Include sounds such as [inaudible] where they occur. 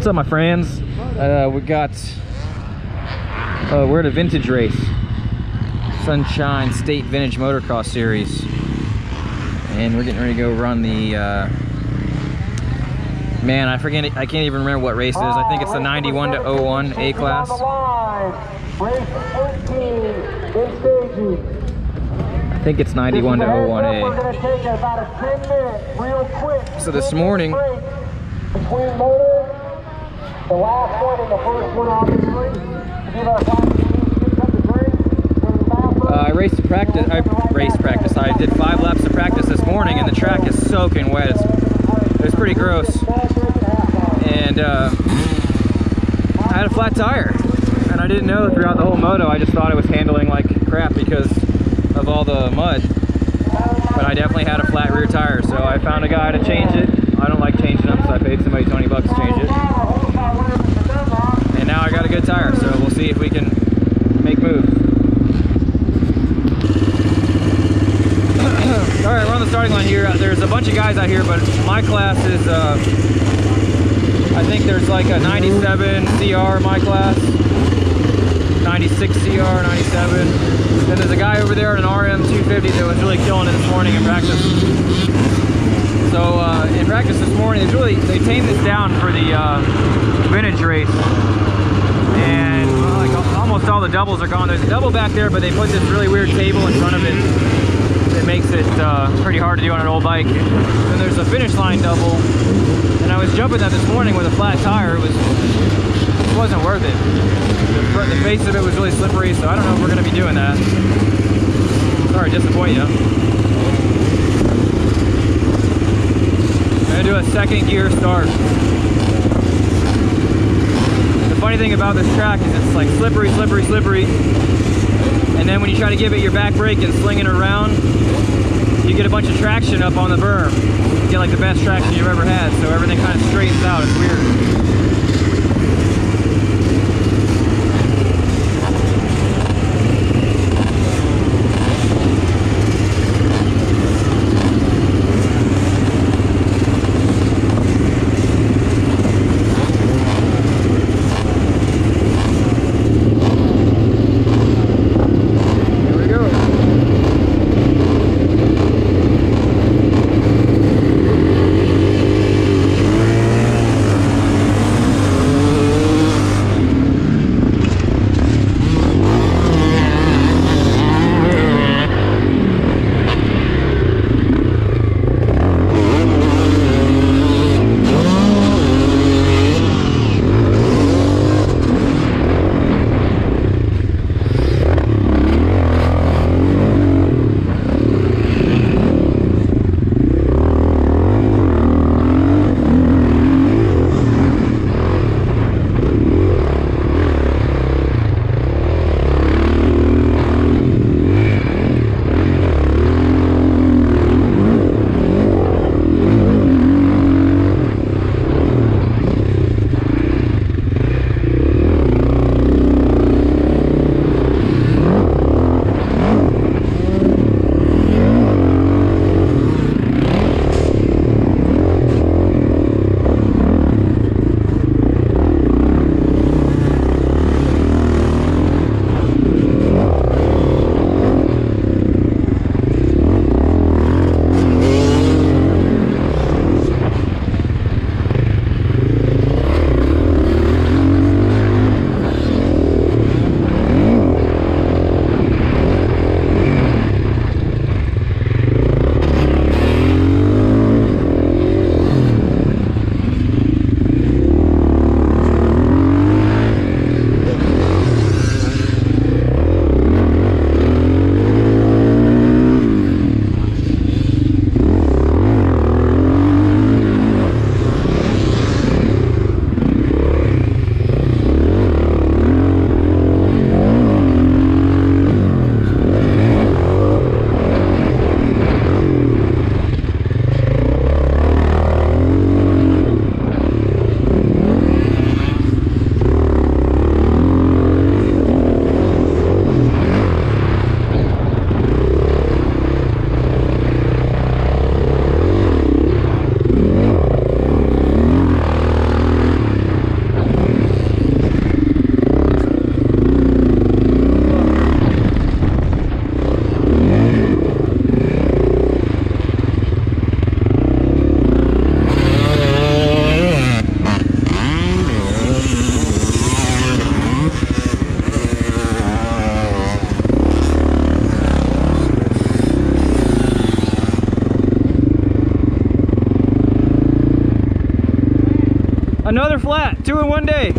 What's up, my friends? Uh, we got, uh, we're at a vintage race. Sunshine State Vintage Motocross Series. And we're getting ready to go run the, uh, man, I forget, I can't even remember what race it is. I think it's the 91 to 01 A class. Race 18 in stages. I think it's 91 to We're 01A. gonna take about a 10 minute, real quick. So this morning- the last one and the first one, obviously. To to to. Uh, I raced practice. I raced practice. I did five laps of practice this morning, and the track is soaking wet. It's, it was pretty gross. And uh, I had a flat tire, and I didn't know throughout the whole moto. I just thought it was handling like crap because of all the mud. But I definitely had a flat rear tire, so I found a guy to change it. I don't like changing them, so I paid somebody 20 bucks to change it. And now I got a good tire, so we'll see if we can make moves. [coughs] All right, we're on the starting line here. There's a bunch of guys out here, but my class is, uh, I think there's like a 97 CR in my class, 96 CR, 97. Then there's a guy over there in an RM 250 that was really killing it this morning in practice. So uh, in practice this morning, it's really they tamed this down for the uh, vintage race, and uh, like al- almost all the doubles are gone. There's a double back there, but they put this really weird table in front of it that makes it uh, pretty hard to do on an old bike. Then there's a finish line double, and I was jumping that this morning with a flat tire. It was it wasn't worth it. The, the face of it was really slippery, so I don't know if we're going to be doing that. Sorry, to disappoint you. I'm gonna do a second gear start. The funny thing about this track is it's like slippery, slippery, slippery. And then when you try to give it your back brake and sling it around, you get a bunch of traction up on the berm. You get like the best traction you've ever had, so everything kind of straightens out. It's weird. Another flat, two in one day.